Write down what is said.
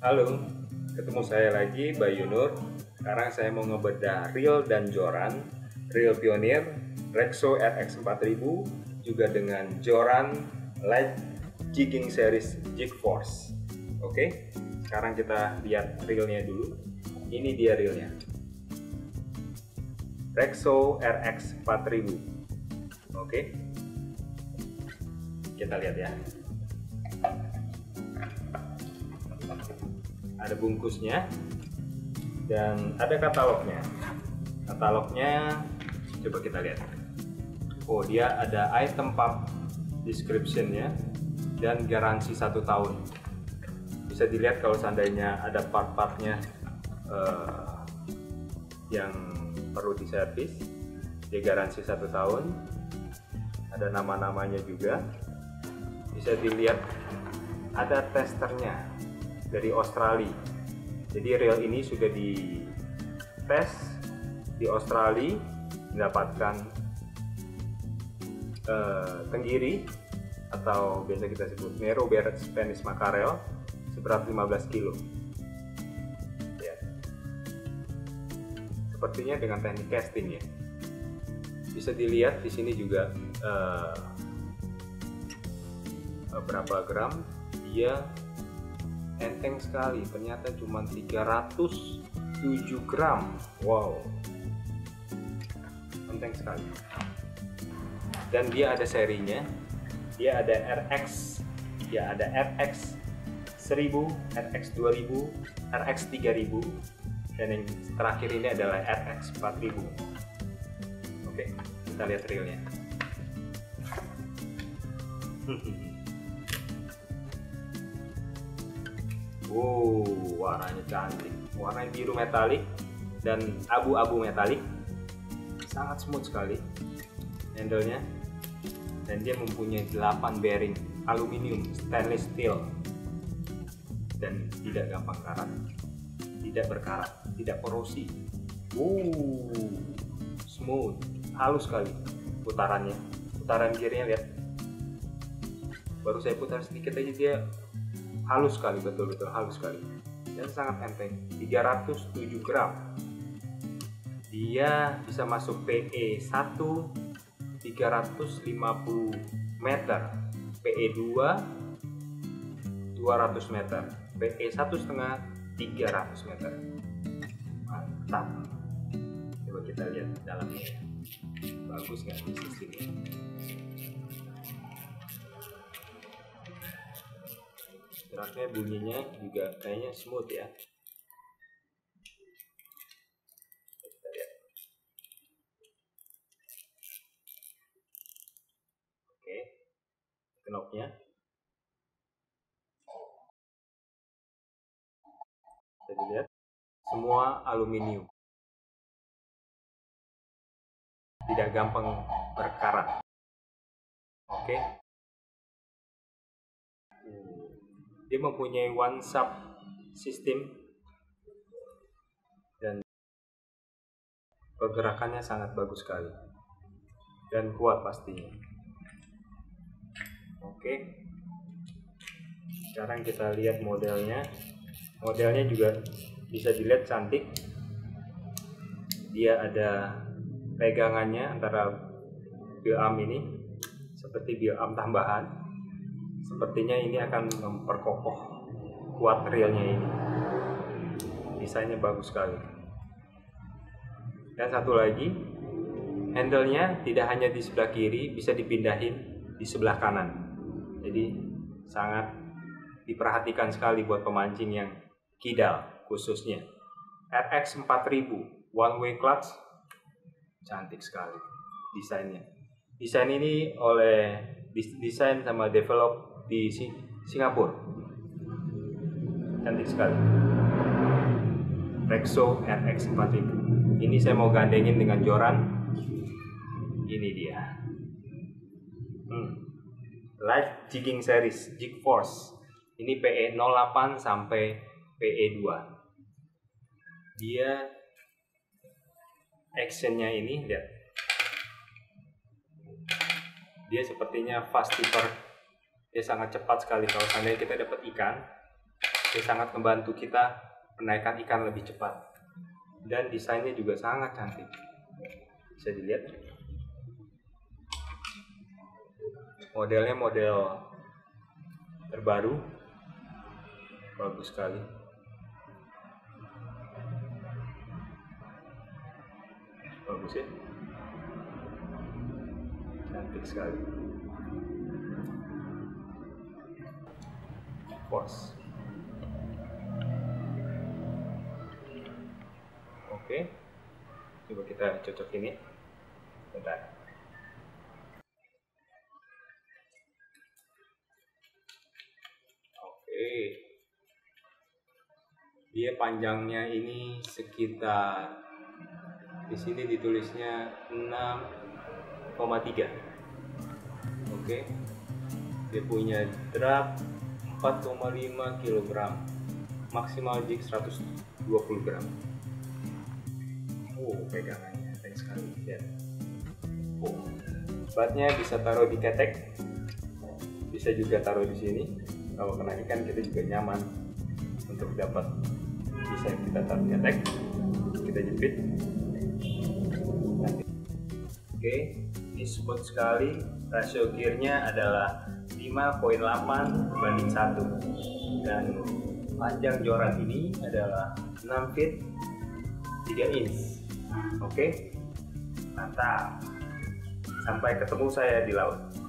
Halo, ketemu saya lagi Bayu Nur. Sekarang saya mau ngebedah reel dan joran reel Pioneer Rexo RX 4000 juga dengan joran Light Jigging Series Jig Force. Oke, sekarang kita lihat reelnya dulu. Ini dia reelnya. Rexo RX 4000. Oke. Kita lihat ya. Ada bungkusnya dan ada katalognya. Katalognya coba kita lihat. Oh dia ada item part descriptionnya dan garansi satu tahun. Bisa dilihat kalau seandainya ada part-partnya uh, yang perlu diservis dia garansi satu tahun. Ada nama-namanya juga. Bisa dilihat ada testernya dari Australia. Jadi reel ini sudah di tes di Australia mendapatkan uh, tenggiri atau biasa kita sebut Nero Barrett Spanish Mackerel seberat 15 kilo. Ya. Sepertinya dengan teknik casting ya. Bisa dilihat di sini juga uh, berapa gram dia enteng sekali ternyata cuma 307 gram. Wow. Enteng sekali. Dan dia ada serinya. Dia ada RX ya ada RX 1000 RX 2000 RX 3000 dan yang terakhir ini adalah RX 4000 oke kita lihat realnya Wow, warnanya cantik. Warna biru metalik dan abu-abu metalik. Sangat smooth sekali handle-nya. Dan dia mempunyai 8 bearing aluminium stainless steel dan tidak gampang karat, tidak berkarat, tidak korosi. Wow, smooth, halus sekali putarannya. Putaran gearnya lihat. Baru saya putar sedikit aja dia halus sekali betul-betul halus sekali. Dan sangat enteng 307 gram. Dia bisa masuk PE 1 350 meter. PE 2 200 meter. PE 1 setengah 300 meter. Mantap. Coba kita lihat dalamnya bagus nggak di sini geraknya bunyinya juga kayaknya smooth ya. Lihat oke. Knopnya. Bisa dilihat. Semua aluminium. Tidak gampang berkarat. Oke dia mempunyai one sub sistem dan pergerakannya sangat bagus sekali dan kuat pastinya. Oke. Sekarang kita lihat modelnya. Modelnya juga bisa dilihat cantik. Dia ada pegangannya antara arm ini seperti arm tambahan Sepertinya ini akan memperkokoh kuat realnya ini. Desainnya bagus sekali. Dan satu lagi, handle-nya tidak hanya di sebelah kiri, bisa dipindahin di sebelah kanan. Jadi sangat diperhatikan sekali buat pemancing yang kidal khususnya. RX 4000 one way clutch cantik sekali desainnya. Desain ini oleh desain sama develop di Singapura. Cantik sekali. Rexo RX 4000. Ini saya mau gandengin dengan joran. Ini dia. Hmm. Light Jigging Series, Jig Force. Ini PE 08 sampai PE 2. Dia actionnya ini lihat. Dia sepertinya fast tipper dia sangat cepat sekali kalau seandainya kita dapat ikan Ini sangat membantu kita menaikkan ikan lebih cepat. Dan desainnya juga sangat cantik. Bisa dilihat. Modelnya model terbaru. Bagus sekali. Bagus ya. Cantik sekali. Pos. Oke. Coba kita cocok ini. Bentar. Oke. Dia panjangnya ini sekitar di sini ditulisnya 6,3. Oke. Dia punya drap 4,5 kg. Maksimal jig 120 gram. Oh, pegangannya baik sekali ya. Oh. Batnya bisa taruh di ketek. Bisa juga taruh di sini. Kalau kena ikan kita juga nyaman untuk dapat bisa kita taruh di ketek. Kita jepit. Oke, ini smooth sekali. Rasio gearnya adalah 5.8 banding 1 dan panjang joran ini adalah 6 feet 3 inch. Oke? Mantap. Sampai ketemu saya di laut